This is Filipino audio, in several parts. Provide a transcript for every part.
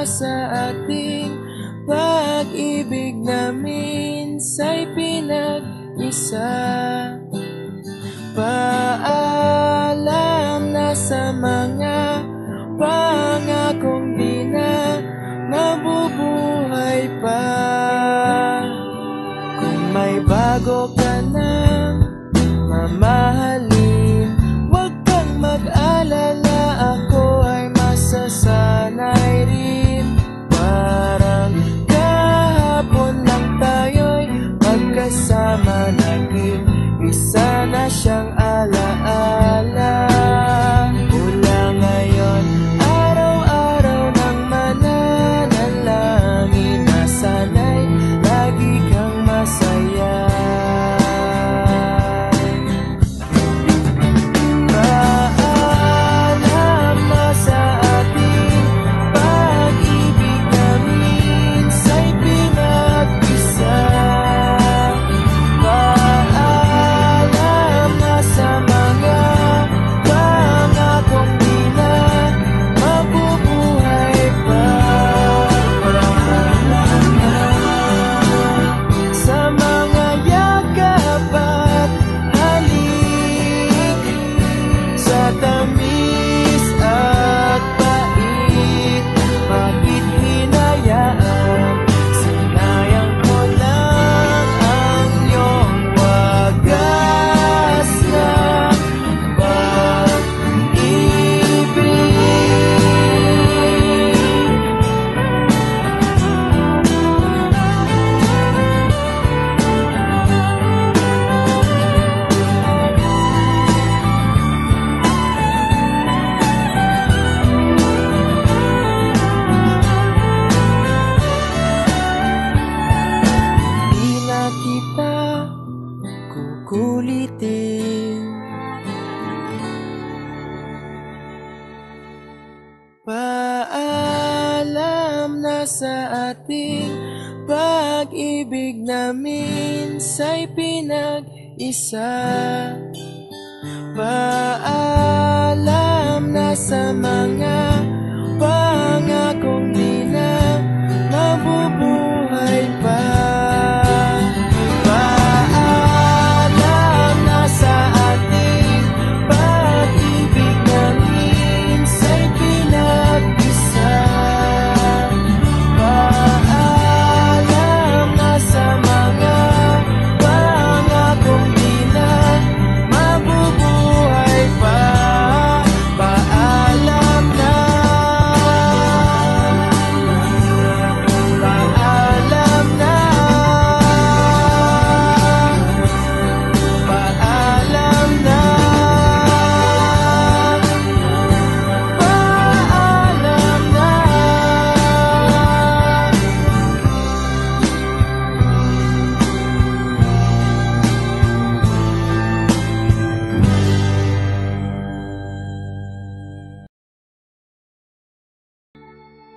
ating pag-ibig na minsa'y pinag-isa. Paalam na sa mga pangakong di na mabubuhay pa. Kung may bago ka na mamahalin 想阿拉阿拉。啊啦啊啦 kukulitin. Paalam na sa ating pag-ibig na minsa'y pinag-isa. Paalam na sa mga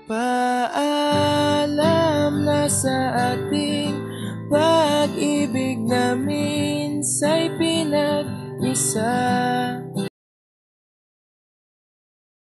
Paalam na sa ating pag-ibig na minsa'y pinag-isa